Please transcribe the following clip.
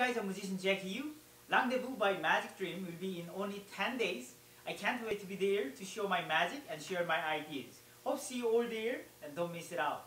guys, I'm musician Jeki Yoo. Rendezvous by Magic Dream will be in only 10 days. I can't wait to be there to show my magic and share my ideas. Hope see you all there and don't miss it out.